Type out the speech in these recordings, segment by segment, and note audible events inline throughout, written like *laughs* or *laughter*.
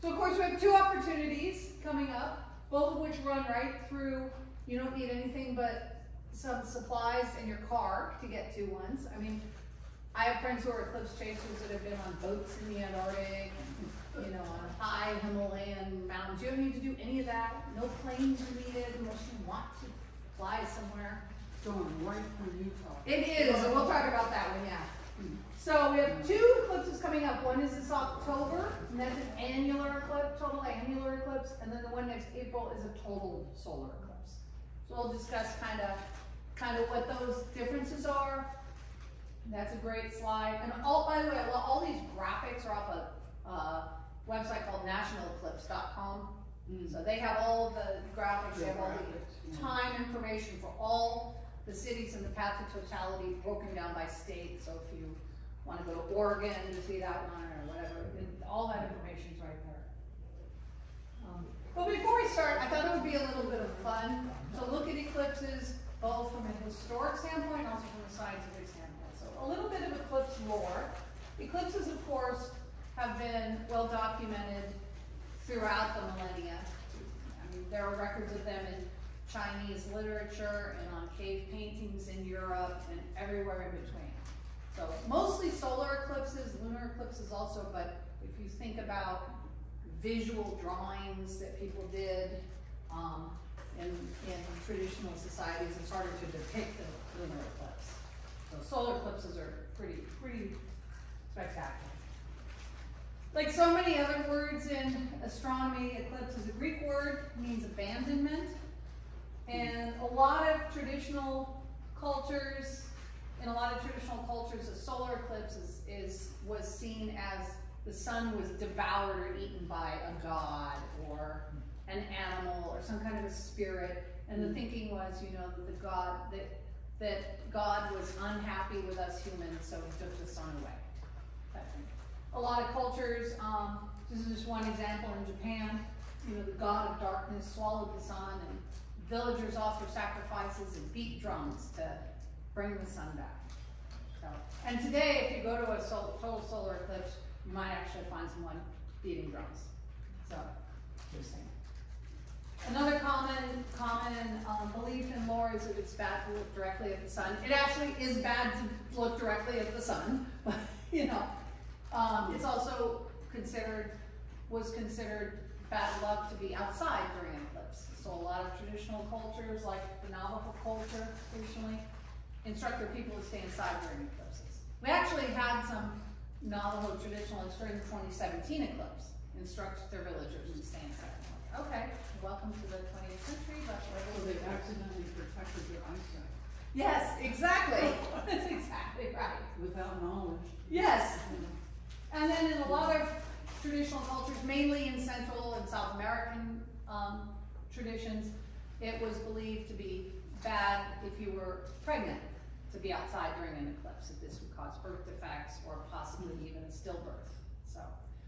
So of course we have two opportunities coming up, both of which run right through, you don't need anything but some supplies in your car to get to ones. I mean, I have friends who are eclipse chasers that have been on boats in the Antarctic, you know, on high Himalayan mountains. You don't need to do any of that. No planes are needed unless you want to fly somewhere. Going right from Utah. It is, and we'll talk about that one, yeah. So we have two eclipses coming up. One is this October, and that's an annular eclipse, total annular eclipse, and then the one next April is a total solar eclipse. So we'll discuss kind of, kind of what those differences are. That's a great slide. And all, by the way, all, these graphics are off a uh, website called nationaleclipse.com. Mm. So they have all the graphics, they have all the time information for all the cities in the path of totality broken down by state. So if you want to go to Oregon to see that one or whatever, it- all that information's right there. Um, But before we start, I thought it would be a little bit of fun to look at eclipses both from a historic standpoint and also from a scientific standpoint. So a little bit of eclipse lore. Eclipses, of course, have been well documented throughout the millennia. I mean, there are records of them in Chinese literature and on cave paintings in Europe and everywhere in between. So mostly solar eclipses, lunar eclipses also, but if you think about visual drawings that people did um, in, in traditional societies, it's harder to depict the lunar eclipse. So solar eclipses are pretty, pretty spectacular. Like so many other words in astronomy, eclipse is a Greek word, means abandonment. And a lot of traditional cultures, in a lot of traditional cultures, a solar eclipse is, is was seen as the sun was devoured or eaten by a god or an animal or some kind of a spirit. And the thinking was, you know, that the god that that God was unhappy with us humans, so he took the sun away. A lot of cultures, um, this is just one example in Japan, you know, the god of darkness swallowed the sun and villagers offer sacrifices and beat drums to bring the sun back. And today, if you go to a sol- total solar eclipse, you might actually find someone beating drums. So, just saying. Another common, common um, belief in lore is that it's bad to look directly at the sun. It actually is bad to look directly at the sun, *laughs* but you know, um, it's also considered, was considered bad luck to be outside during an eclipse. So a lot of traditional cultures, like the Navajo culture traditionally, instruct their people to stay inside during eclipses. We actually had some Navajo traditionalists during the 2017 eclipse instruct their villagers to stay inside. I'm Okay, welcome to the 20th century, but So we're they accidentally protected their eyesight Yes, exactly. *laughs* That's exactly right. without knowledge. Yes. And then in a lot of traditional cultures, mainly in Central and South American um, traditions, it was believed to be bad if you were pregnant to be outside during an eclipse, that this would cause birth defects or possibly even a stillbirth. So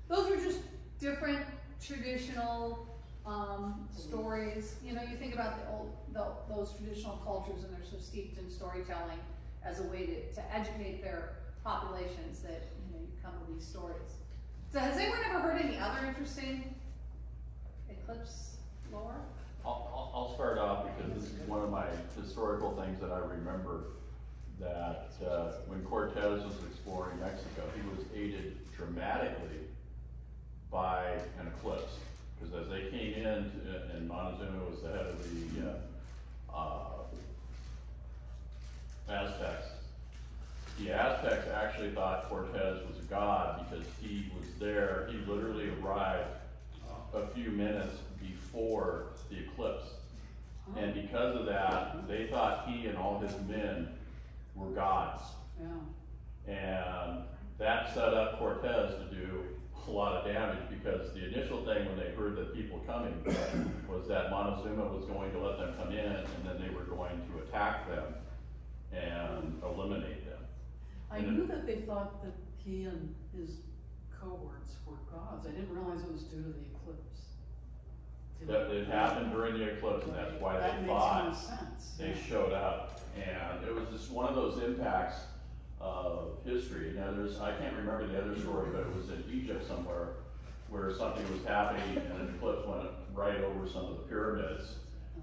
those are just different traditional um, stories. You know, you think about the old, the, those traditional cultures and they're so steeped in storytelling as a way to, to educate their populations that, you know, you come with these stories. So has anyone ever heard any other interesting eclipse lore? I'll, I'll, I'll start off because this is one of my historical things that I remember. That uh, when Cortez was exploring Mexico, he was aided dramatically by an eclipse. Because as they came in, to, and Montezuma was the head of the uh, uh, Aztecs, the Aztecs actually thought Cortez was a god because he was there. He literally arrived a few minutes before the eclipse. And because of that, they thought he and all his men were gods. Yeah. And that set up Cortez to do a lot of damage because the initial thing when they heard that people coming was that Montezuma was going to let them come in and then they were going to attack them and eliminate them. I knew that they thought that he and his cohorts were gods. I didn't realize it was due to the eclipse. Did That it happened during the eclipse and that's why That they sense. they showed up. And it was just one of those impacts of history. Now, there's, I can't remember the other story, but it was in Egypt somewhere where something was happening and an eclipse went right over some of the pyramids.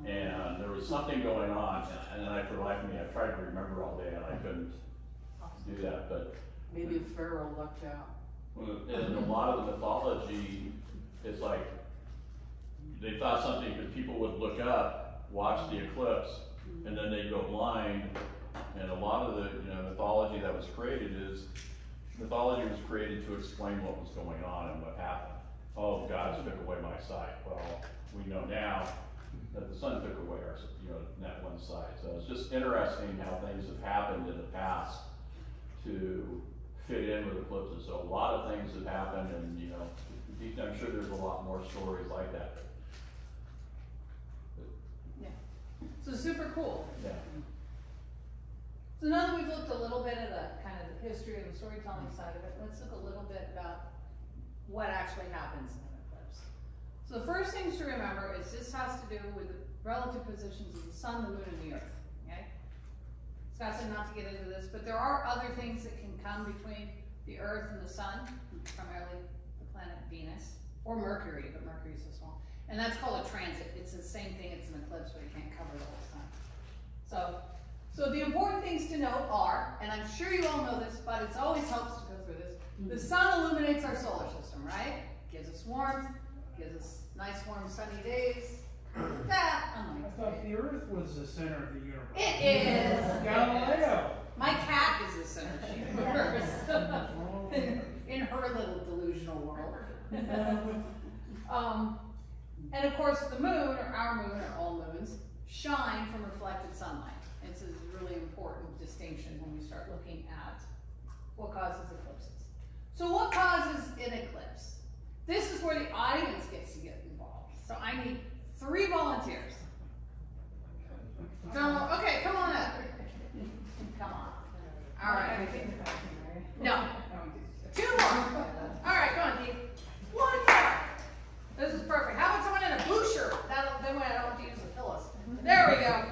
And there was something going on, and then I, for the life of me, I tried to remember all day and I couldn't do that, but Maybe a pharaoh lucked out. in a lot of the mythology, it's like, they thought something, because people would look up, watch the eclipse, and then they'd go blind. And a lot of the, you know, mythology that was created is, mythology was created to explain what was going on and what happened. Oh, God took away my sight. Well, we know now that the sun took away our, you know, that one side. So it's just interesting how things have happened in the past to fit in with eclipses. So a lot of things have happened and, you know, I'm sure there's a lot more stories like that. So super cool. Yeah. So now that we've looked a little bit at the kind of the history and the storytelling side of it, let's look a little bit about what actually happens in an eclipse. So the first things to remember is this has to do with the relative positions of the sun, the moon, and the earth. Okay? Scott said not to get into this, but there are other things that can come between the earth and the sun, primarily the planet Venus, or Mercury, but Mercury's so small. And that's called a transit. It's the same thing, it's an eclipse, but it can't cover the whole sun. So so the important things to note are, and I'm sure you all know this, but it always helps to go through this. The sun illuminates our solar system, right? Gives us warmth, gives us nice warm sunny days. *coughs* That, I unlike thought the Earth was the center of the universe. It is. Galileo. My cat is the center of the *laughs* universe. *laughs* *laughs* In her little delusional world. um, and of course, the moon, or our moon, or all moons, shine from reflected sunlight. It's a really important distinction when we start looking at what causes eclipses. So what causes an eclipse? This is where the audience gets to get involved. So I need three volunteers. So, okay, come on up. Come on. All right. No. Two more. All right, come on, Keith. One more. This is perfect. How about someone in a blue shirt? That'll, then I don't have to use the pillows. There we go.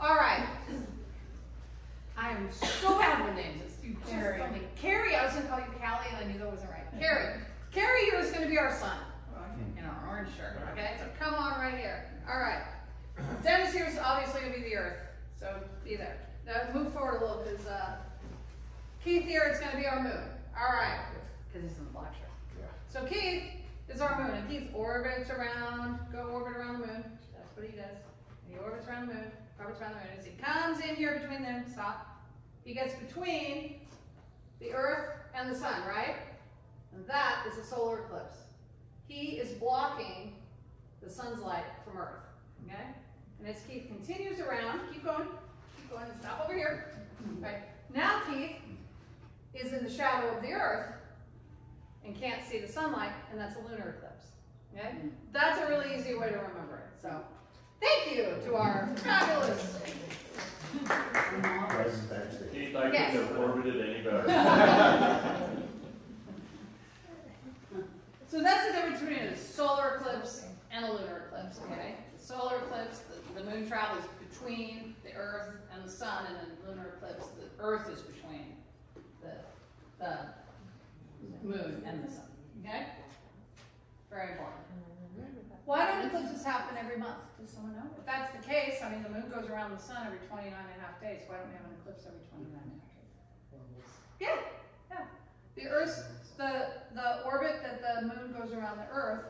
All right. I am so bad with names. It's you just Carrie. call me Carrie. I was going to call you Callie, and I knew that wasn't right. Carrie. Carrie here is going to be our sun in our orange shirt. Okay, so come on right here. All right. Dennis here is obviously going to be the Earth, so be there. Now move forward a little because uh, Keith here is going to be our moon. All right, because he's in the black shirt. So Keith is our moon, and Keith orbits around, go orbit around the moon. That's what he does. He orbits around the moon, orbits around the moon. As he comes in here between them, stop. He gets between the Earth and the Sun, right? And that is a solar eclipse. He is blocking the sun's light from Earth. Okay? And as Keith continues around, keep going, keep going, stop over here. Okay. Now Keith is in the shadow of the Earth and can't see the sunlight, and that's a lunar eclipse. Okay? That's a really easy way to remember it. So thank you to our fabulous Keith, I Yes. couldn't have orbited any better. *laughs* So that's the difference between a solar eclipse and a lunar eclipse, okay? The solar eclipse, the, the moon travels between the Earth and the sun, and the lunar eclipse, the Earth is between the, the moon and the sun, okay? Very important. Why don't eclipses happen every month? Does someone know? If that's the case, I mean, the moon goes around the sun every 29 and a half days. Why don't we have an eclipse every 29 and a half days? Yeah, yeah. The Earth's, the, the orbit that the moon goes around the Earth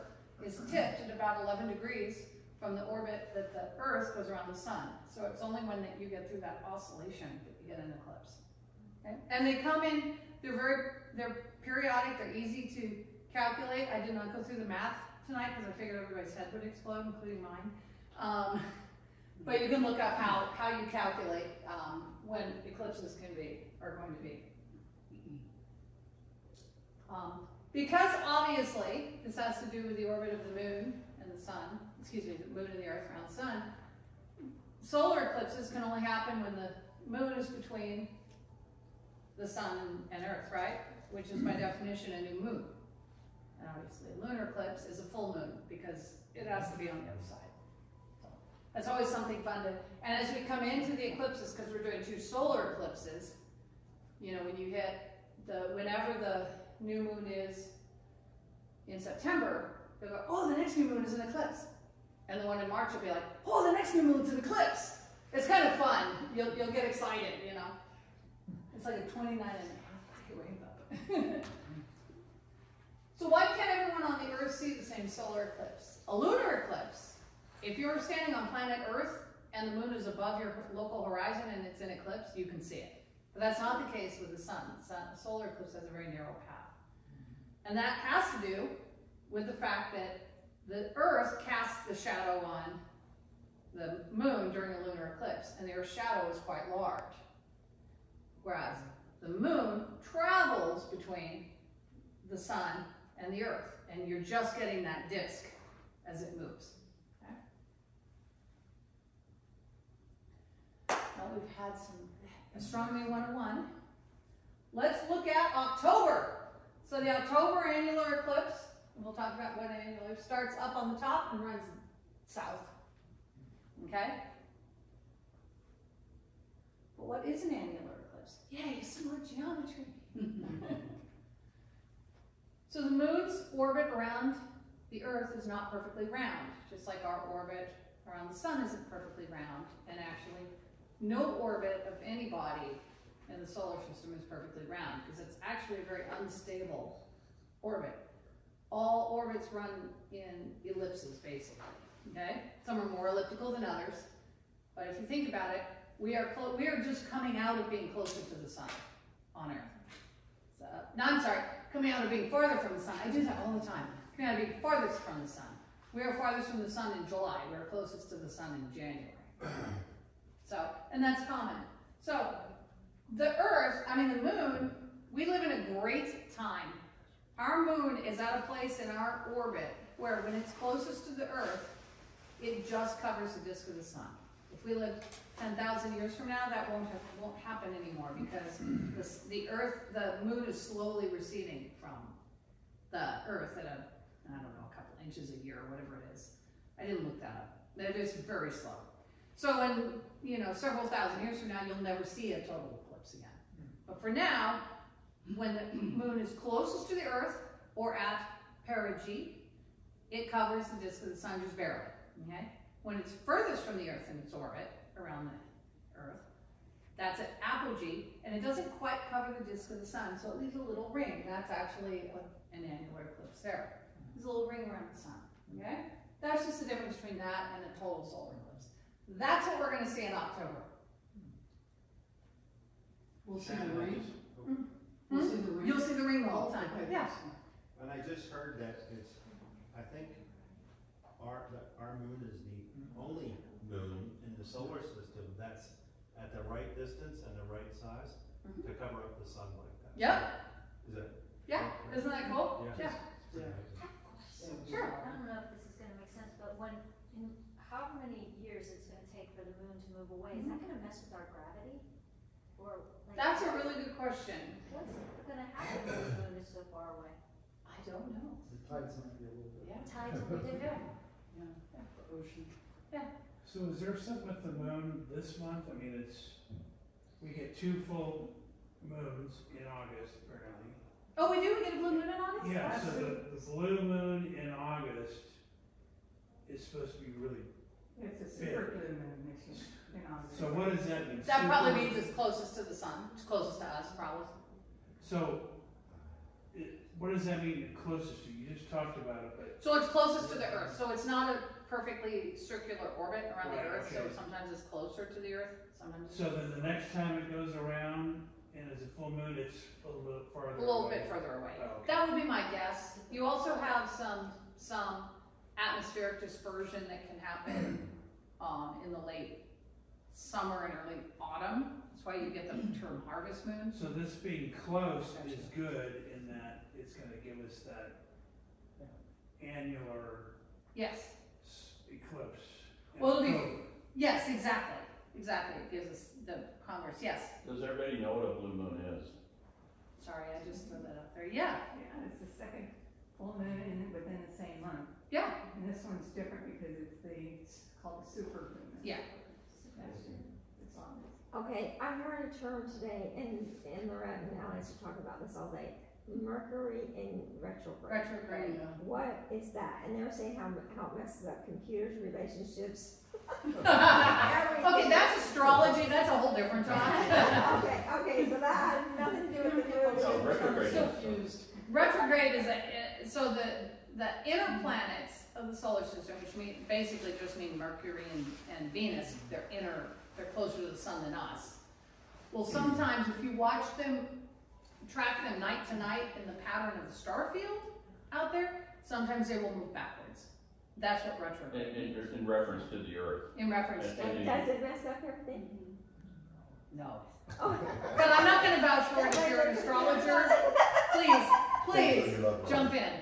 is tipped at about 11 degrees from the orbit that the Earth goes around the sun. So it's only when that you get through that oscillation that you get an eclipse. Okay? And they come in, they're very, they're periodic, they're easy to calculate. I did not go through the math tonight because I figured everybody's head would explode, including mine. Um, *laughs* but you can look up how, how you calculate um, when eclipses can be, are going to be. Um, because obviously this has to do with the orbit of the moon and the sun, excuse me, the moon and the earth around the sun, solar eclipses can only happen when the moon is between the sun and earth, right? Which is by definition a new moon. And obviously a lunar eclipse is a full moon because it has to be on the other side. So that's always something fun to, and as we come into the eclipses, because we're doing two solar eclipses, you know, when you hit the, whenever the new moon is in September, they'll go, oh, the next new moon is an eclipse. And the one in March will be like, oh, the next new moon's an eclipse. It's kind of fun. You'll, you'll get excited, you know. It's like a 29 and a half rainbow. *laughs* so why can't everyone on the Earth see the same solar eclipse? A lunar eclipse, if you're standing on planet Earth and the moon is above your local horizon and it's in eclipse, you can see it. But that's not the case with the sun. The, sun, solar eclipse has a very narrow path. And that has to do with the fact that the Earth casts the shadow on the moon during a lunar eclipse, and the Earth's shadow is quite large. Whereas the moon travels between the sun and the Earth, and you're just getting that disk as it moves. Okay? Well, we've had some astronomy 101. Let's look at October. So the October annular eclipse, we'll talk about what annular, starts up on the top and runs south. Okay? But what is an annular eclipse? Yay, some more geometry. *laughs* so the moon's orbit around the Earth is not perfectly round, just like our orbit around the sun isn't perfectly round. And actually, no orbit of any body in the solar system is perfectly round, because it's actually a very unstable orbit. All orbits run in ellipses, basically. Okay? Some are more elliptical than others. But if you think about it, we are we are just coming out of being closer to the sun on Earth. So, no, I'm sorry, coming out of being farther from the sun. I do that all the time. Coming out of being farthest from the sun. We are farthest from the sun in July. We are closest to the sun in January. So, and that's common. So, the Earth, I mean the moon, we live in a great time. Our moon is at a place in our orbit where when it's closest to the Earth, it just covers the disk of the sun. If we live 10,000 years from now, that won't, have, won't happen anymore because the, the Earth, the moon is slowly receding from the Earth at a, I don't know, a couple inches a year or whatever it is. I didn't look that up. It is very slow. So in, you know, several thousand years from now, you'll never see a total. But for now, when the moon is closest to the Earth or at perigee, it covers the disk of the sun just barely. Okay? When it's furthest from the Earth in its orbit, around the Earth, that's at apogee, and it doesn't quite cover the disk of the sun, so it leaves a little ring. That's actually a, an annular eclipse there. There's a little ring around the sun. Okay? That's just the difference between that and a total solar eclipse. That's what we're going to see in October. We'll see the ring. Hmm? We'll see the ring. You'll see the ring the whole time. Okay, Yeah. And I just heard that it's, I think our, that our moon is the only moon in the solar system that's at the right distance and the right size Mhm. to cover up the sun like that. Yep. Is that? Yeah. Isn't that cool? Yeah. Yeah. Sure. I don't know if this is gonna make sense, but when, in however many years it's gonna take for the moon to move away, is that gonna mess with our gravity? Or like? That's a really good question. What's gonna happen when the moon is so far away? I don't know. The tides might be a little bit. Yeah. Tides will be different. *laughs* Yeah, the ocean. Yeah. So is there something with the moon this month? I mean, it's, we get two full moons in August, apparently. Oh, we do? We get a blue moon in August? Yeah, That's so the, the blue moon in August is supposed to be really, It's a super blue moon this year, in August. so what does that mean? That probably means it's closest to the sun. It's closest to us, probably. So, it, what does that mean, closest to? You just talked about it, but, So it's closest to the Earth. So it's not a perfectly circular orbit around the Right, Earth. So sometimes it's closer to the Earth. Sometimes it's so then the next time it goes around and it's a full moon, it's a little bit farther a little away. bit further away. Oh, okay. That would be my guess. You also have some some atmospheric dispersion that can happen um, in the late summer and early autumn. That's why you get the *clears throat* term harvest moon. So this being close is good in that it's gonna give us that annular Yes. eclipse. Well, it'll be- Yes, exactly. Exactly. It gives us the converse. Yes. Does everybody know what a blue moon is? Sorry, I just threw that up there. Yeah. Yeah, it's the second full moon in, within the same month. Yeah. And this one's different because it's the, it's called the super moon. Yeah. It's on this. Okay, I heard a term today, and, and Lorette and Alex are talking about this all day. Mercury in retrograde. Retrograde. What is that? And they were saying how, how it messes up computers, relationships. *laughs* Okay, that's astrology, that's a whole different *laughs* topic. Okay, okay, so that had nothing to do with the moon. No, retrograde So is- Retrograde is a, eh, so the, the inner planets of the solar system, which mean, basically just mean Mercury and, and Venus, they're inner, they're closer to the sun than us. Well, sometimes if you watch them, track them night to night in the pattern of the star field out there, sometimes they will move backwards. That's what In, retrograde in, means, in reference to the earth. in reference And- to, and- Does it mess up everything? no. Oh. *laughs* But I'm not gonna vouch for it if you're an astrologer, please, please, jump in.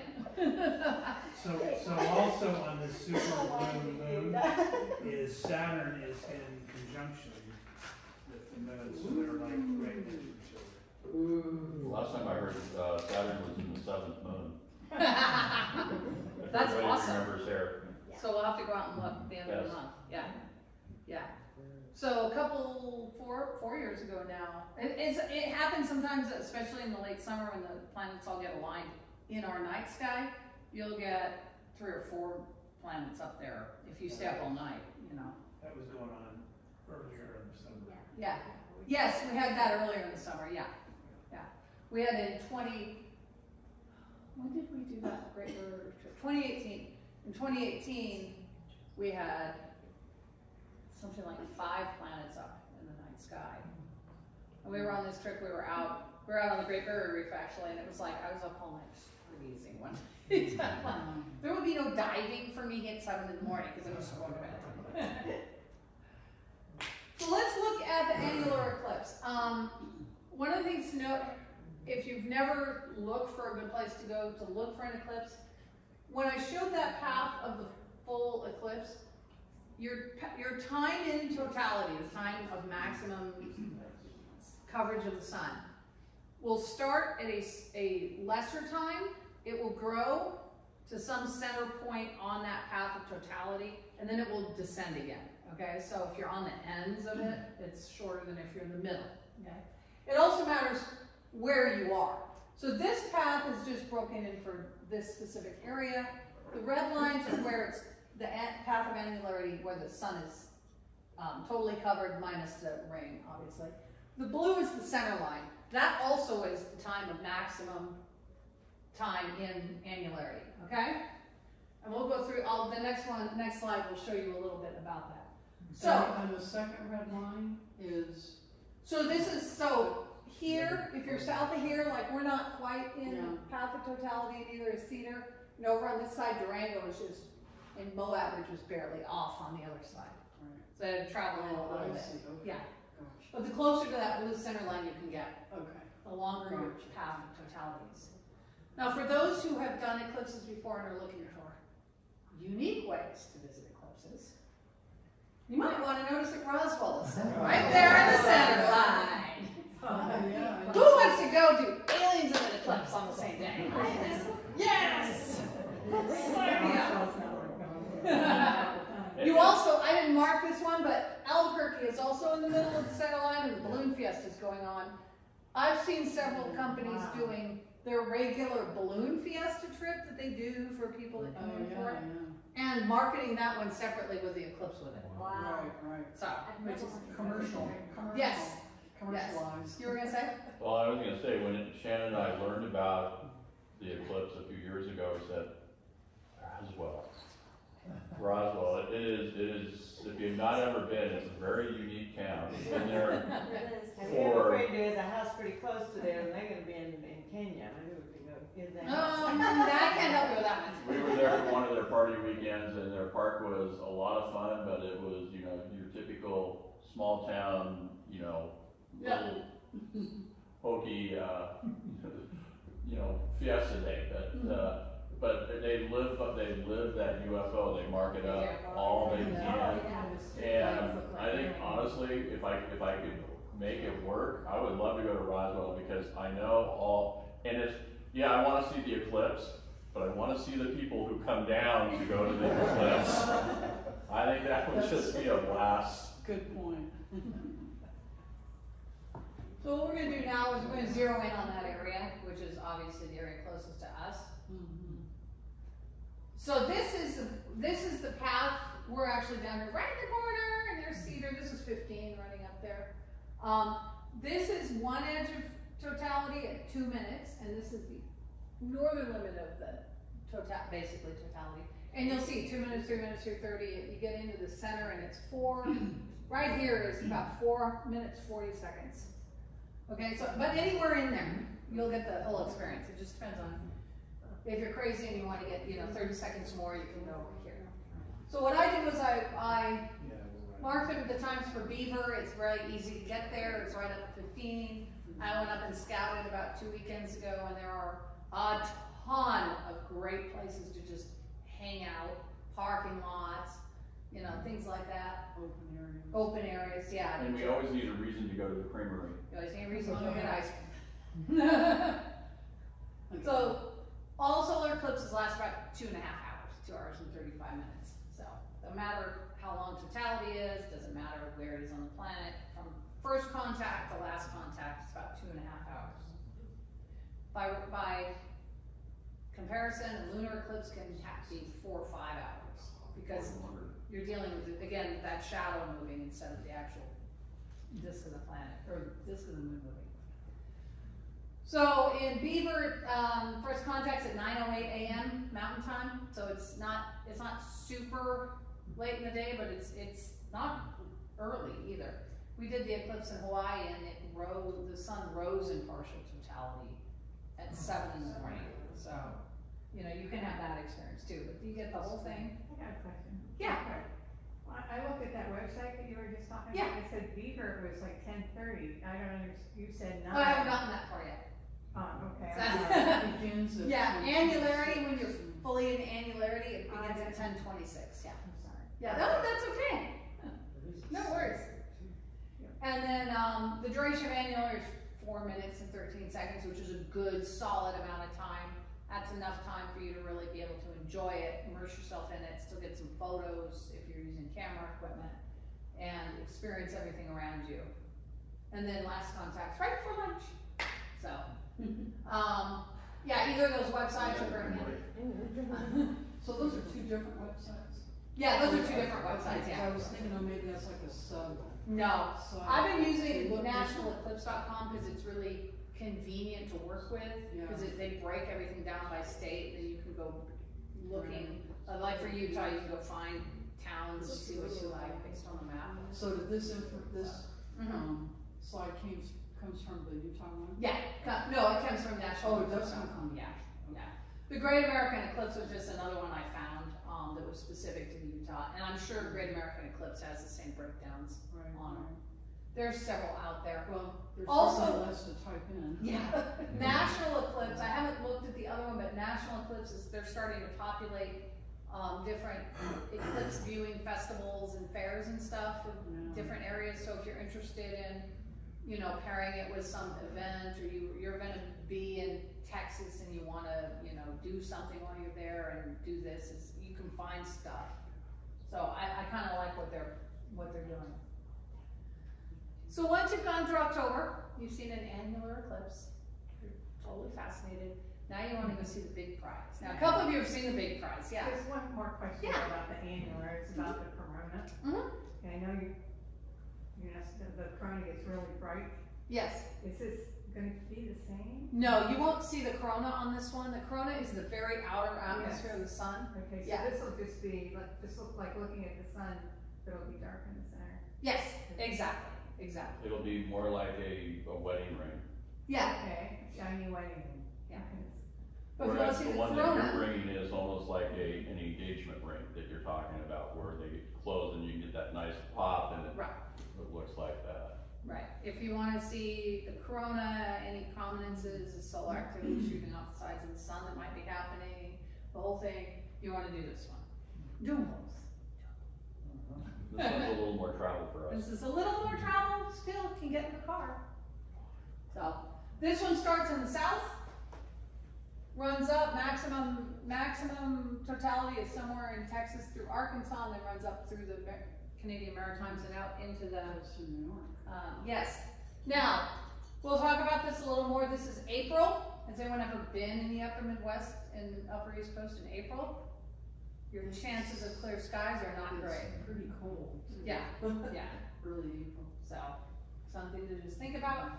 So, so also on the super moon moon is Saturn is in conjunction with the moon, so they're like right next to each other. Ooh. Last time I heard, uh, Saturn was in the seventh moon. That's everybody awesome. Remembers there. So we'll have to go out and look at the end of the month, yeah, yeah. So a couple, four, four years ago now, it, it's, it happens sometimes, especially in the late summer when the planets all get aligned in our night sky. You'll get three or four planets up there if you stay up all night, you know. That was going on earlier in the summer. Yeah, yes, we had that earlier in the summer, yeah, yeah. We had in twenty, when did we do that great river trip? Twenty eighteen. In twenty eighteen, we had something like five planets up in the night sky. And we were on this trip, we were out, we were out on the Great Barrier Reef actually, and it was like, I was up all night freezing one. *laughs* There would be no diving for me at seven in the morning, cause I was to bed. *laughs* So let's look at the annular eclipse. Um, one of the things to note, if you've never looked for a good place to go to look for an eclipse, when I showed that path of the full eclipse, your, your time in totality, the time of maximum coverage of the sun, will start at a, a lesser time, it will grow to some center point on that path of totality, and then it will descend again, okay? So if you're on the ends of it, it's shorter than if you're in the middle, okay? It also matters where you are. So this path is just broken in for this specific area. The red lines are where it's the path of annularity, where the sun is um, totally covered minus the ring, obviously. The blue is the center line. That also is the time of maximum time in annularity, okay? And we'll go through, all the next one, next slide will show you a little bit about that. So, And the second red line is, so this is, so here, if you're south of here, like we're not quite in Yeah. path of totality, and neither is Cedar. And over on this side, Durango is just, and Moab are just barely off on the other side. right. So I had to travel in a little I bit. see, okay. Yeah. Gosh, But the closer to that blue center line you can get, okay. the longer your path of totalities. Now, for those who have done eclipses before and are looking for unique ways to visit you might want to notice that Roswell is sitting right oh. there in the center line. *laughs* Oh, yeah. Who wants to go do aliens and an eclipse on the same day? Yes! Sign me up. You also, I didn't mark this one, but Albuquerque is also in the middle of the center line and the balloon fiesta is going on. I've seen several companies doing their regular balloon fiesta trip that they do for people that come Oh, in yeah, for it, yeah. and marketing that one separately with the eclipse with it. Wow. Right, right. So, which is. Commercial, commercial. Yes. Commercialized. You were gonna say? Well, I was gonna say, when Shannon and I learned about the eclipse a few years ago, we said, Roswell. Roswell, it is, it is, if you've not ever been, it's a very unique town. It's been there *laughs* It is. And For- we're afraid there's a house pretty close to there, and they're gonna be in, in Kenya, maybe we could go in there. Um, I can't help you with that one. We were there for one of their party weekends and their park was a lot of fun, but it was, you know, your typical small town, you know, Yeah. hokey, uh, *laughs* you know, fiesta day, but, uh, but they live, but they live that UFO, they mark it up all they can. And I think honestly, if I, if I could make it work, I would love to go to Roswell because I know all, and it's, yeah, I wanna see the eclipse, but I wanna see the people who come down to go to the eclipse. I think that would just be a blast. Good point. So what we're gonna do now is we're gonna zero in on that area, which is obviously the area closest to us. Mhm. So this is, this is the path, we're actually down here right in the corner, and there's Cedar, this is fifteen running up there. Um, this is one edge of totality at two minutes, and this is the northern limit of the total, basically totality. And you'll see, two minutes, three minutes, three thirty, you get into the center and it's four, *clears throat* right here is about four minutes, forty seconds. Okay, so, but anywhere in there, you'll get the whole experience, it just depends on, if you're crazy and you wanna get, you know, thirty seconds more, you can go over here. So what I did was I, I Yeah, marked it the times for Beaver, it's very easy to get there, it's right up at fifteen. I went up and scouted about two weekends ago, and there are a ton of great places to just hang out, parking lots, you know, things like that, Open area. open areas, yeah. And we always need a reason to go to the creamery. You always need a reason to go get ice cream. *laughs* So, all solar eclipses last about two and a half hours, two hours and thirty-five minutes. So, no matter how long totality is, doesn't matter where it is on the planet, from first contact to last contact, it's about two and a half hours. By, by comparison, a lunar eclipse can be four or five hours, because you're dealing with, again, that shadow moving instead of the actual disk of the planet, or disk of the moon moving. So in Beaver, um, first contact's at nine oh eight AM Mountain Time, so it's not, it's not super late in the day, but it's, it's not early either. We did the eclipse in Hawaii and it rose, the sun rose in partial totality at oh, seven in the morning, so, you know, you can have that experience too, but do you get the whole thing. I got a question. Yeah. Well, I looked at that website that you were just talking Yeah. about, it said Beaver was like ten thirty, I don't understand. you said nine. Oh, I haven't gotten that far yet. Oh, okay. So- I'm *laughs* sorry. It begins at. Yeah, 10. annularity, when you're fully in annularity, it Oh, begins ah, at ten twenty-six, yeah. I'm sorry. Yeah, no, that's okay. No worries. And then, um, the duration of annular is four minutes and thirteen seconds, which is a good solid amount of time. That's enough time for you to really be able to enjoy it, immerse yourself in it, still get some photos if you're using camera equipment, and experience everything around you. And then last contact's right for lunch, so. *laughs* Um, yeah, either of those websites are very handy. *laughs* *laughs* So those are two different websites? Yeah, those are two different websites, yeah. I was thinking, oh, maybe that's like a sub No, site. I've been using They look nationaleclipse.com because it's really convenient to work with, because Yeah. they break everything down by state, then you can go looking, uh, like for Utah, you can go find towns, and see what you like based on the map. So did this info, this, Mhm. um, slide came, comes from the Utah one? Yeah, co- no, it comes from National. Oh, it does come from. yeah, yeah. The Great American Eclipse was just another one I found, um, that was specific to Utah, and I'm sure Great American Eclipse has the same breakdowns. Right, On right. There's several out there. Well, there's Also- certainly less to type in. *laughs* Yeah, National Eclipse, I haven't looked at the other one, but National Eclipse is, they're starting to populate, um, different eclipse viewing festivals and fairs and stuff for Yeah. different areas, so if you're interested in, you know, pairing it with some event, or you, you're gonna be in Texas and you wanna, you know, do something while you're there and do this, is, you can find stuff. So I, I kinda like what they're, what they're doing. So once you've gone through October, you've seen an annular eclipse, you're totally fascinated, now you wanna go see the big prize. Now, a couple of you have seen the big prize, yeah. There's one more question Yeah. about the annular, it's about the corona. Mhm. And I know you, you know, the corona gets really bright, Yes. is this gonna be the same? No, you won't see the corona on this one. The corona is the very outer atmosphere of the sun. Okay, so Yeah. this will just be, like, just look like looking at the sun, but it'll be dark in the center. Yes, exactly, exactly. It'll be more like a, a wedding ring. Yeah, Okay, shiny wedding. ring. Yeah. Okay. but if you wanna Whereas see the the one that you're bringing is almost like a, an engagement ring that you're talking about, where they close and you get that nice pop and it, Right. it looks like that. Right, if you wanna see the corona, any prominences, the solar activity *clears throat* shooting off the sides of the sun that might be happening, the whole thing, you wanna do this one. Do 'em both. This one's a little more travel for us. This is a little more travel, still can get in the car. So, this one starts in the south, runs up, maximum, maximum totality is somewhere in Texas through Arkansas, and then runs up through the Canadian Maritimes and out into the, That's in New York. Um, yes. Now, We'll talk about this a little more. This is April. Has anyone ever been in the upper Midwest and upper East Coast in April? Your chances of clear skies are not great. It's pretty cold. Yeah, yeah. *laughs* Early April. So, something to just think about.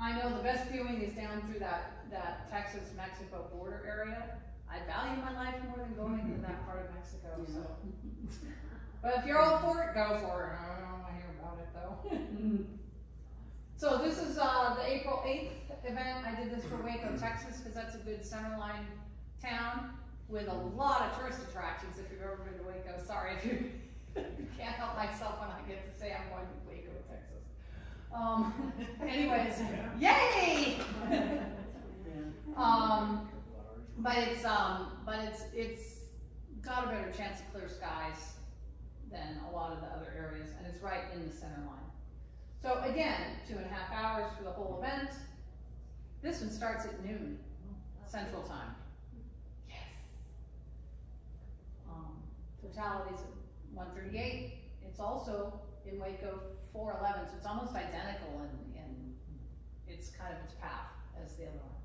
I know the best viewing is down through that, that Texas-Mexico border area. I value my life more than going to that part of Mexico, so. *laughs* But if you're all for it, go for it. I don't hear about it though. *laughs* So this is, uh, the April eighth event. I did this for Waco, Texas, cause that's a good centerline town with a lot of tourist attractions if you've ever been to Waco. Sorry if you, *laughs* can't help myself when I get to say I'm going to Waco, Texas. Um, *laughs* anyways, yay! Um, but it's, um, but it's, it's got a better chance of clear skies than a lot of the other areas, and it's right in the center line. So again, two and a half hours for the whole event. This one starts at noon, central time. Yes. Um, at one thirty-eight. It's also in Waco four eleven, so it's almost identical in, in, it's kind of its path as the other one.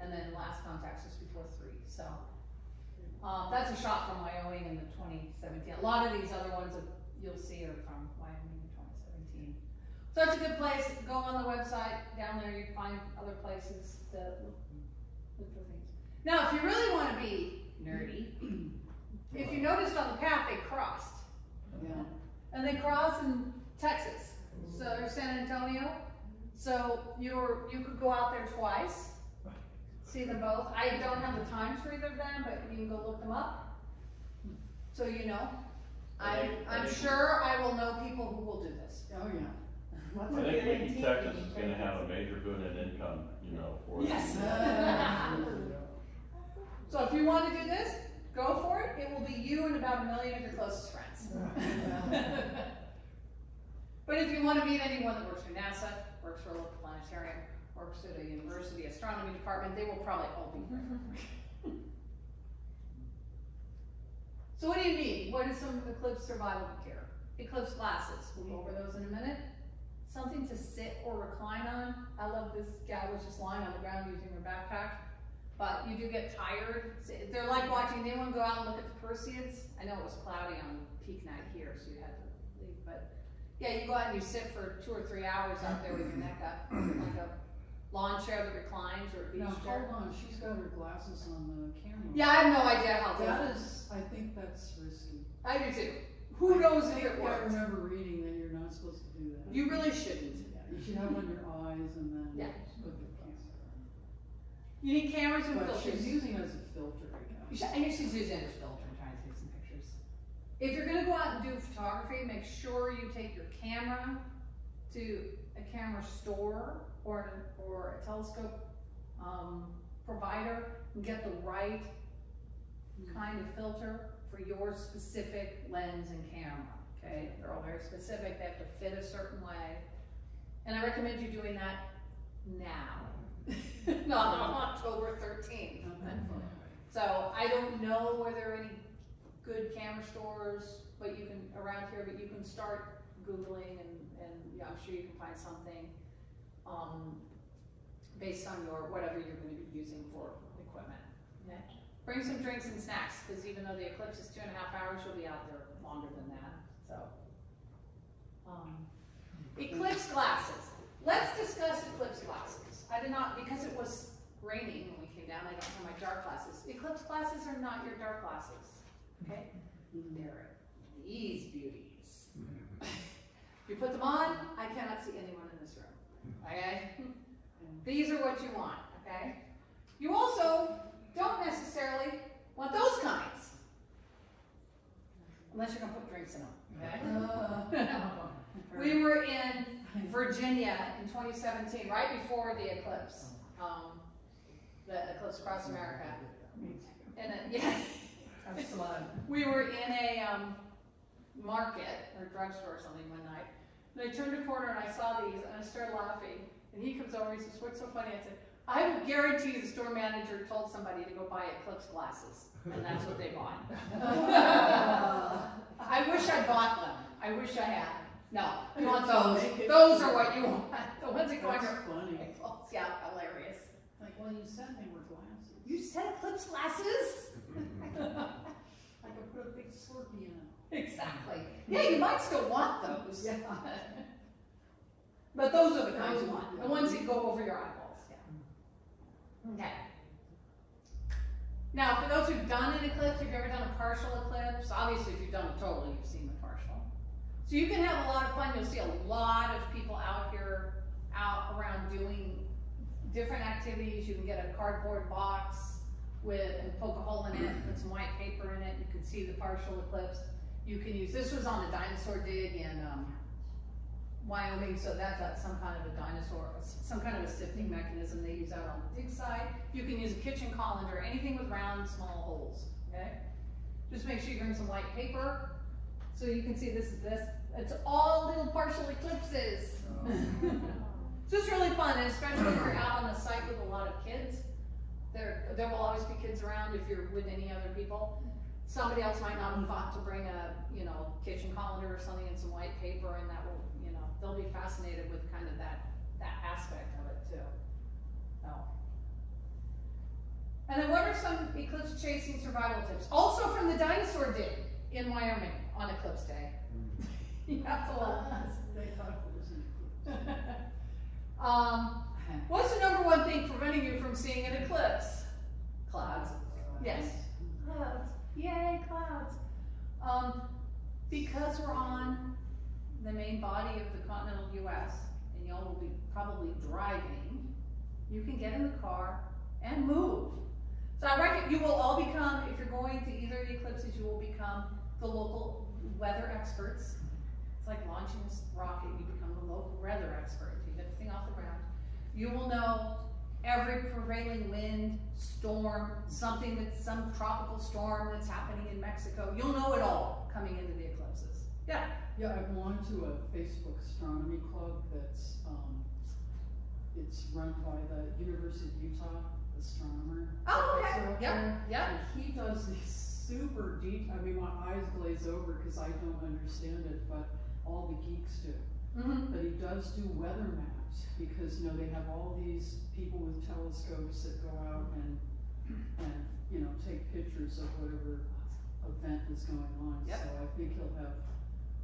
And then last contact's just before three, so. Um, that's a shot from Wyoming in the twenty seventeen. A lot of these other ones that you'll see are from Wyoming in twenty seventeen. So it's a good place, go on the website, down there you can find other places to look, look for things. Now, if you really wanna be nerdy, *clears throat* if you noticed on the path, they crossed. Yeah. And they cross in Texas, so there's San Antonio. So you're, you could go out there twice, see them both. I don't have the times for either of them, but you can go look them up. So you know. I, I'm sure I will know people who will do this. Oh, yeah. What's I a think good Lincoln, Texas is gonna have a major boon in income, you know, for. Yes. So if you want to do this, go for it. It will be you and about a million of your closest friends. *laughs* But if you want to meet anyone that works for NASA, works for a local planetarium, works at a university astronomy department, they will probably all be there. *laughs* So what do you need? What is some eclipse survival gear? Eclipse glasses, we'll go over those in a minute. Something to sit or recline on. I love this gal was just lying on the ground using her backpack. But you do get tired. They're like watching, they want to go out and look at the Perseids. I know it was cloudy on peak night here, so you had to leave, but yeah, you go out and you sit for two or three hours out there with your neck up, like a lawn chair that reclines or a beach Now, chair. hold on, she's got her glasses on the camera. Yeah, I have no idea how to. That is, I think that's risky. I do too. Who knows I if it I remember reading that you're not supposed to do that. You really shouldn't. Yeah, you should have on your eyes and then. Yeah. Put the on. You need cameras and But filters. she's using it as a filter, I guess. I guess she's using it as filter and trying to take some pictures. If you're gonna go out and do photography, make sure you take your camera to a camera store or, or a telescope, um, provider and get the right kind of filter for your specific lens and camera, okay? They're all very specific, they have to fit a certain way. And I recommend you doing that now, *laughs* not on October thirteenth. So I don't know where there are any good camera stores, but you can, around here, but you can start Googling and, and yeah, I'm sure you can find something, um, based on your, whatever you're gonna be using for equipment. Okay? Bring some drinks and snacks, cause even though the eclipse is two and a half hours, you'll be out there longer than that, so. Um, Eclipse glasses. Let's discuss eclipse glasses. I did not, because it was raining when we came down, I don't have my dark glasses. Eclipse glasses are not your dark glasses, okay? They're these beauties. Put them on, I cannot see anyone in this room, okay? These are what you want, okay? You also don't necessarily want those kinds. Unless you're gonna put drinks in them, okay? *laughs* We were in Virginia in 2017, right before the eclipse, um, the eclipse across America. And, uh, *laughs* yeah, we were in a, um, market or drugstore or something one night. And I turned a corner and I saw these and I started laughing. And he comes over and he says, what's so funny? I said, I would guarantee the store manager told somebody to go buy eclipse glasses. And that's what they bought. *laughs* I wish I bought them. I wish I had. No, *laughs* you want those, those are what you want, *laughs* the ones that go on your funny. ankles, yeah, hilarious. Like, well, you said they were glasses. You said eclipse glasses? I could put a big Slurpee in it. Exactly. Yeah, you might still want those. Yeah. *laughs* But those are the kinds you want, the ones that go over your eyeballs, yeah. Okay. Now, for those who've done an eclipse, have you ever done a partial eclipse? Obviously, if you've done a total, you've seen the partial. So you can have a lot of fun, you'll see a lot of people out here, out around doing different activities. You can get a cardboard box with, and poke a hole in it, put some white paper in it, you can see the partial eclipse. You can use, this was on the dinosaur dig in, um, Wyoming, so that's a, some kind of a dinosaur, some kind of a sifting mechanism they use out on the dig site. You can use a kitchen colander, anything with round, small holes, okay? Just make sure you bring some white paper, so you can see this is this. It's all little partial eclipses. So it's really fun, and especially if you're out on the site with a lot of kids. There, there will always be kids around if you're with any other people. Somebody else might not have thought to bring a, you know, kitchen colander or something and some white paper, and that will, you know, they'll be fascinated with kind of that, that aspect of it too. So. And then what are some eclipse chasing survival tips? Also from the dinosaur dig in Wyoming on eclipse day. *laughs* You have to love *laughs* this. They thought it was an *laughs* eclipse. Um, what's the number one thing preventing you from seeing an eclipse? Clouds. Yes. Clouds. Yay, clouds. Um, because we're on the main body of the continental US, and y'all will be probably driving, you can get in the car and move. So I reckon you will all become, if you're going to either of the eclipses, you will become the local weather experts. It's like launching this rocket, you become the local weather expert. You get the thing off the ground. You will know every prevailing wind, storm, something that's some tropical storm that's happening in Mexico. You'll know it all coming into the eclipses. Yeah. Yeah, I belong to a Facebook astronomy club that's, um, it's run by the University of Utah astronomer. Oh, okay. professor up Yep, there. yep. And he does these super deep, I mean, my eyes glaze over because I don't understand it, but all the geeks do. Mm-hmm. But he does do weather maps because, you know, they have all these people with telescopes that go out and, and, you know, take pictures of whatever event is going on. Yep. So I think he'll have,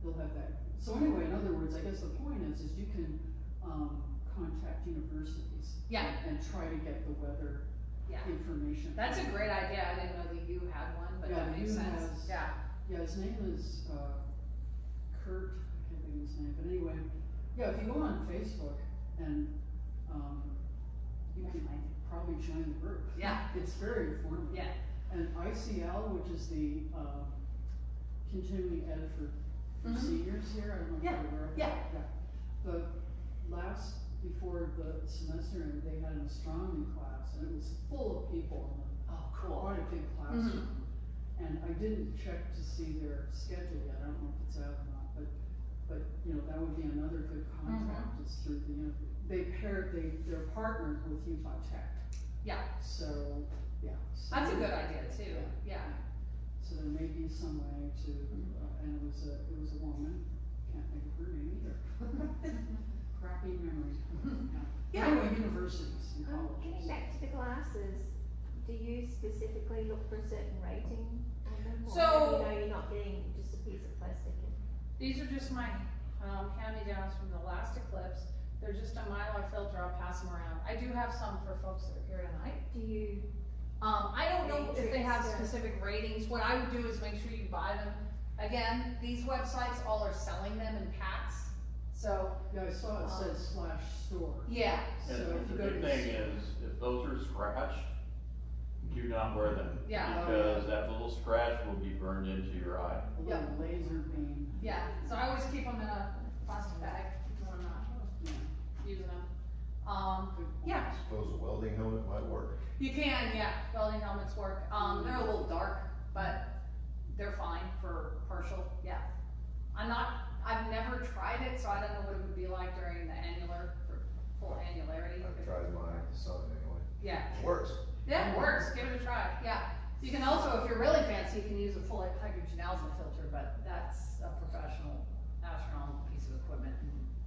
he'll have that. So anyway, in other words, I guess the point is, is you can, um, contact universities. Yeah. And try to get the weather Yeah. information. That's a great idea. I didn't know that you had one, but Yeah, that makes sense. has- Yeah. Yeah, his name is, uh, Kurt, I can't think of his name, but anyway, yeah, if you go on Facebook and, um, you can probably join the group. Yeah. It's very informative. Yeah. And ICL, which is the, um, continuing ed for, for Mhm. seniors here, I don't know if Yeah, you're aware of yeah. that. Yeah. The last, before the semester, ended, they had an astronomy class, and it was full of people in the Oh, cool. quite a big classroom. And I didn't check to see their schedule yet, I don't know if it's out or not, but, but, you know, that would be another good contact is through the, you know, they paired, they, they're partnered with Utah Tech, Yeah. so, yeah. so- That's a good idea too. Yeah. So there may be some way to, uh, and it was a, it was a woman, can't think of her name either. *laughs* Crappy memory. *laughs* Yeah. Anyway, universities and Um, getting back to the glasses, do you specifically look for a certain rating on them? Or So- You know, you're not getting just a piece of plastic and. These are just my um, hand-me-downs from the last eclipse. They're just a mylar filter. I'll pass them around. I do have some for folks that are here tonight. Do you, Um, I don't know if they have Matrix, yeah. specific ratings. What I would do is make sure you buy them. Again, these websites all are selling them in packs. So, Yeah, I saw it said slash store. yeah. So And if you the go big to thing the- is, if those are scratched, do not wear them. Yeah. Because that little scratch will be burned into your eye. A little laser beam. Yeah. So I always keep them in a plastic bag when I'm not using them. Um, yeah. Suppose a welding helmet might work. You can, yeah, welding helmets work. Um, they're a little dark, but they're fine for partial, yeah. I'm not, I've never tried it, so I don't know what it would be like during the annular, for full annularity. I've tried mine, the sun anyway. Yeah, Works. Yeah, it works, give it a try, yeah. You can also, if you're really fancy, you can use a full hydrogen alpha filter, but that's a professional astronomical piece of equipment.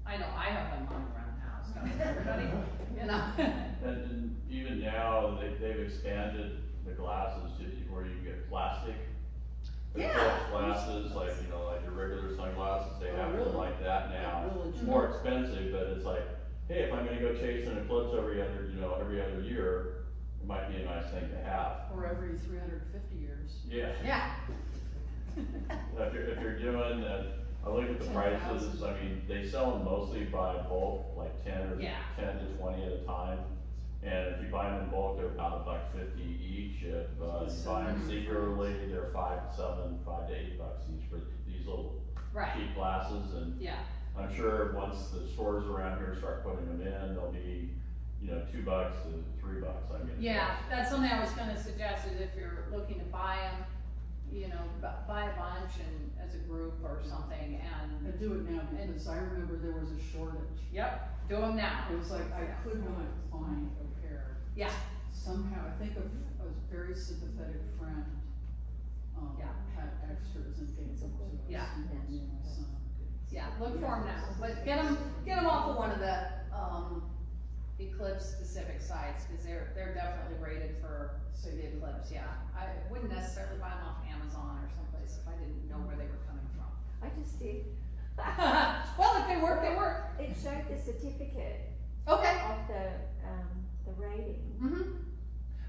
I know I have them lying around the house, everybody? You know? *laughs* And, even now, they, they've expanded the glasses to where you can get plastic. Yeah. Glasses, like, you know, like your regular sunglasses, they Oh, have really? them like that now. Really It's more expensive, but it's like, hey, if I'm gonna go chase an eclipse every other, you know, every other year, it might be a nice thing to have. Or every three hundred fifty years. Yeah. Yeah. *laughs* If you're, if you're doing, uh, I look at the prices, I mean, they sell them mostly by bulk, like ten or Yeah. ten to twenty at a time. And if you buy them in bulk, they're about a buck fifty each, if, uh, you buy them singularly, they're five, seven, five to eight bucks each for these little Right, cheap glasses, and yeah, I'm sure once the stores around here start putting them in, they'll be, you know, two bucks to three bucks, I mean. yeah, that's something I was gonna suggest, is if you're looking to buy them, you know, bu- buy a bunch and, as a group or something, I and, do it now because I remember there was a shortage. yep, do them now. It was like I could not find a pair. Yeah, Somehow, I think a, a very sympathetic friend, um, Yeah. had extras and gave them to us. Yeah. and Me and my son. yeah, look for them now, but get them, get them off of one of the, um, Eclipse specific sites, cause they're, they're definitely rated for the Eclipse, yeah. I wouldn't necessarily buy them off Amazon or someplace if I didn't know where they were coming from. I just did. *laughs* Well, if they work, they work. It showed the certificate Okay. of the, um, the rating. Mm-hmm.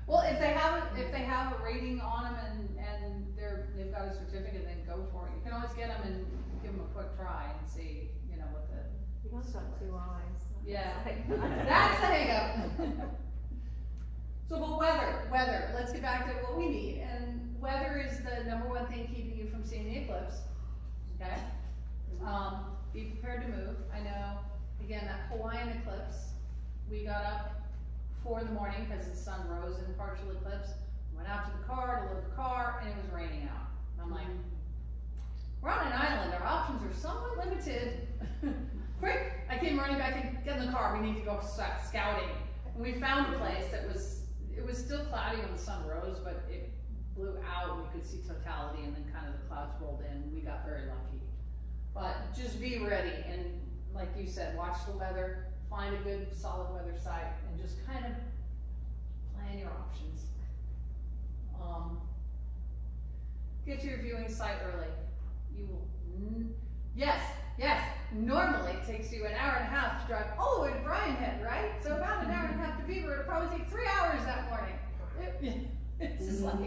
Well, if they have, a- if they have a rating on them and, and they're, they've got a certificate, then go for it. You can always get them and give them a quick try and see, you know, what the, You only got two eyes. Yeah. *laughs* That's the *laughs* hangup. So, but weather, weather, let's get back to what we need, and weather is the number one thing keeping you from seeing the eclipse, okay? Um, be prepared to move, I know, again, that Hawaiian eclipse, we got up four in the morning, cause the sun rose in partial eclipse, went out to the car to load the car, and it was raining out. And I'm like, we're on an island, our options are somewhat limited. *laughs* Quick, I came running back and get in the car, we need to go scouting. And we found a place that was, it was still cloudy when the sun rose, but it blew out, we could see totality, and then kind of the clouds rolled in, we got very lucky. But just be ready, and like you said, watch the weather, find a good solid weather site, and just kind of plan your options. Um, get to your viewing site early. You will, yes, yes, normally it takes you an hour and a half to drive all the way to Brian Head, right? So about an hour and a half to Beaver, it'll probably take three hours that morning. It- *laughs* It's just like,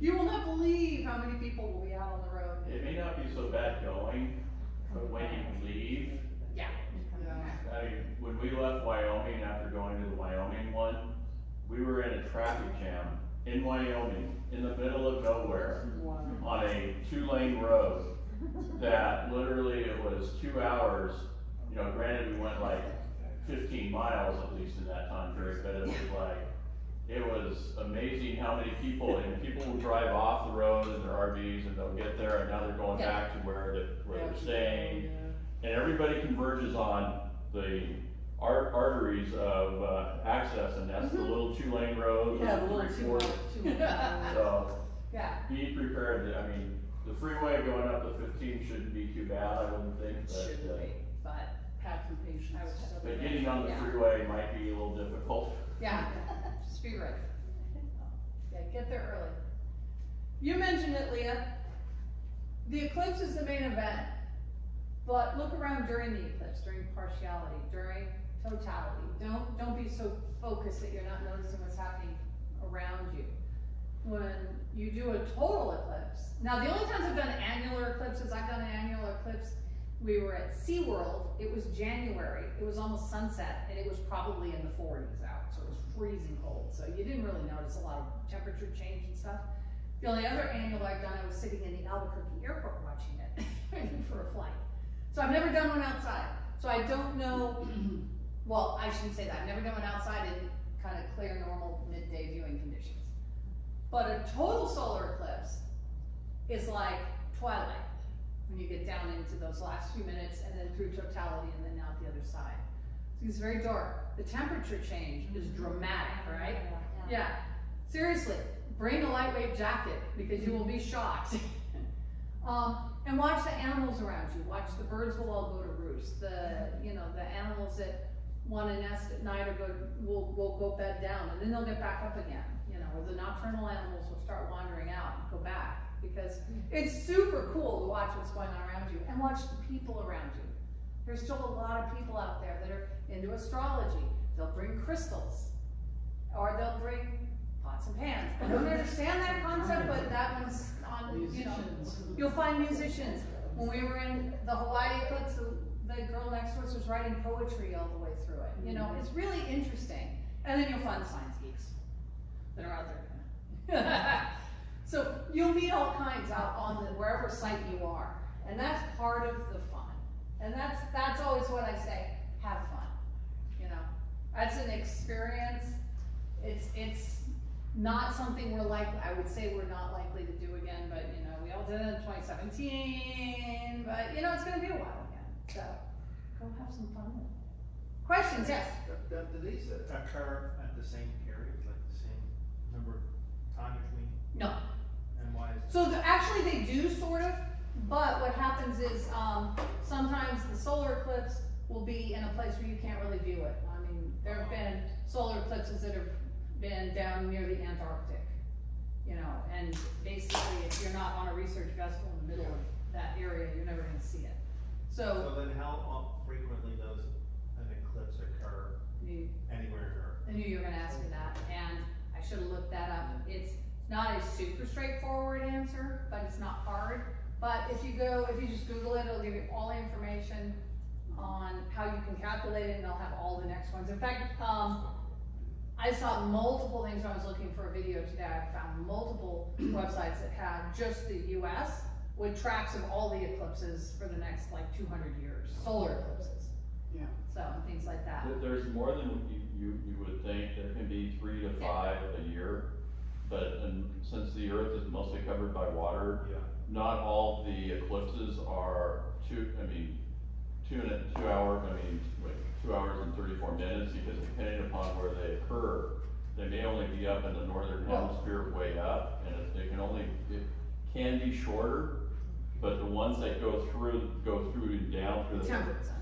you will not believe how many people will be out on the road. It may not be so bad going, but when you leave, Yeah, Yeah. I mean, when we left Wyoming after going to the Wyoming one, we were in a traffic jam in Wyoming, in the middle of nowhere, Wow. on a two-lane road that literally it was two hours. You know, granted, we went like fifteen miles at least in that time period, but it was like, it was amazing how many people, and people will drive off the road in their RVs and they'll get there and now they're going back to where they, where they're staying. And everybody converges on the ar- arteries of, uh, access, and that's the little two-lane road. Yeah, the little two, two. *laughs* So, yeah, be prepared, I mean, freeway going up to fifteen shouldn't be too bad, I wouldn't think, it but, shouldn't uh, be, but, Pack your patience. I would- but getting on the Yeah. freeway might be a little difficult. yeah, *laughs* *laughs* just be ready. Yeah, get there early. You mentioned it, Leah. The eclipse is the main event, but look around during the eclipse, during partiality, during totality. Don't, don't be so focused that you're not noticing what's happening around you. When you do a total eclipse, now the only times I've done annular eclipses, I've done an annular eclipse, we were at SeaWorld, it was January, it was almost sunset, and it was probably in the forties out, so it was freezing cold, so you didn't really notice a lot of temperature change and stuff. The only other annual I've done, I was sitting in the Albuquerque airport watching it, waiting *laughs* for a flight. So I've never done one outside, so I don't know, *clears throat* well, I shouldn't say that, I've never done one outside in kind of clear, normal, midday viewing conditions. But a total solar eclipse is like twilight, when you get down into those last few minutes and then through totality and then out the other side. So It's very dark. The temperature change is dramatic, right? Yeah, seriously, bring a lightweight jacket because you will be shocked. *laughs* Um, and watch the animals around you. Watch the birds will all go to roost. The, you know, the animals that want to nest at night or go, will, will go bed down and then they'll get back up again. The nocturnal animals will start wandering out and go back because it's super cool to watch what's going on around you and watch the people around you. There's still a lot of people out there that are into astrology. They'll bring crystals or they'll bring pots and pans. I don't understand that concept, but that one's on, you know, Musicians. you'll find musicians. When we were in the Hawaii eclipse, the, the girl next to us was writing poetry all the way through it. You know, it's really interesting. And then you'll find the science geeks there. so you'll meet all kinds out on the wherever site you are, and that's part of the fun. And that's that's always what I say: have fun. You know, that's an experience. It's it's not something we're like. I would say we're not likely to do again, but you know, we all did it in 2017. But you know, it's going to be a while again. So go have some fun. Questions? Yes. Do these occur at the same period, like the same number of time between, No. and why is? So the, actually, they do sort of, but what happens is um, sometimes the solar eclipse will be in a place where you can't really view it. I mean, there have been solar eclipses that have been down near the Antarctic, you know, and basically, if you're not on a research vessel in the middle of that area, you're never going to see it. So So then how frequently does an eclipse occur you, anywhere in Earth? I knew you were going to ask me that, and I should have looked that up. It's not a super straightforward answer, but it's not hard. But if you go, if you just Google it, it'll give you all the information on how you can calculate it, and they'll have all the next ones. In fact, um, I saw multiple things when I was looking for a video today. I found multiple *clears throat* websites that had just the U.S. with tracks of all the eclipses for the next like 200 years, solar eclipses. Yeah. So and things like that. There- There's more than you, you, you would think, there can be three to five a year. But, and since the earth is mostly covered by water, Yeah. not all the eclipses are two, I mean, two and a, two hour, I mean, wait, two hours and thirty-four minutes, because depending upon where they occur, they may only be up in the northern Well- hemisphere way up, and it, it can only, it can be shorter, but the ones that go through, go through and down through the, Temperate zones, yeah.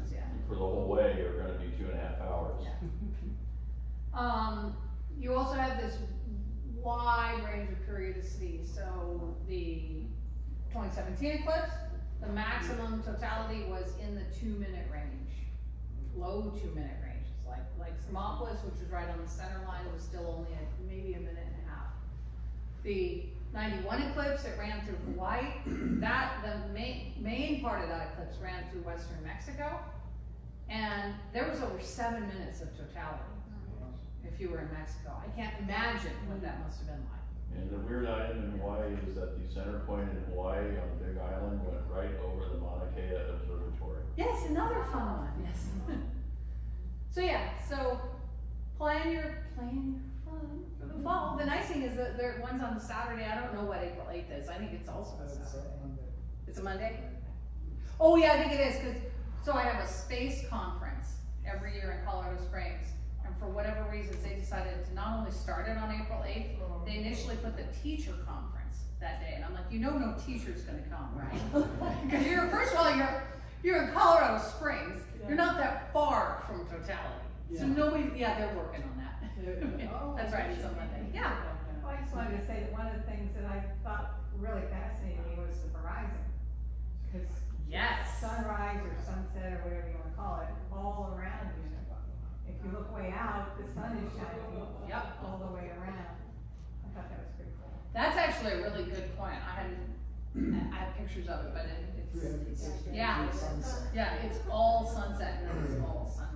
For the whole way are gonna be two and a half hours. Yeah. *laughs* Um, you also have this wide range of periodicity, so the twenty seventeen eclipse, the maximum totality was in the two minute range. Low two minute range, it's like, like Thermopolis, which is right on the center line, was still only at maybe a minute and a half. The ninety-one eclipse, it ran through Hawaii, that, the main, main part of that eclipse ran through western Mexico. And there was over seven minutes of totality if you were in Mexico. I can't imagine what that must have been like. And the weird item in Hawaii is that the center point in Hawaii on the big island went right over the Mauna Kea Observatory. Yes, another fun one, yes. *laughs* so yeah, so plan your, plan your fun for the fall. The nice thing is that there, one's on the Saturday, I don't know what April eighth is, I think it's also a Saturday. It's a Monday? Oh, yeah, I think it is, cause, so I have a space conference every year in Colorado Springs. And for whatever reasons, they decided to not only start it on April eighth, they initially put the teacher conference that day. And I'm like, you know no teacher's gonna come, right? *laughs* Cause you're, first of all, you're, you're in Colorado Springs, you're not that far from totality. So Yeah. nobody, yeah, they're working on that. *laughs* Oh, That's right, it's on Monday, yeah. Well, I just wanted to say that one of the things that I thought really fascinated me was the horizon. Cause Yes. sunrise or sunset or whatever you wanna call it, all around you. If you look way out, the sun is shining Yep. all the way around. I thought that was pretty cool. That's actually a really good point. I hadn't, I have pictures of it, but it, Three hundred it's, yeah, yeah, it's all sunset and then it's all sunrise.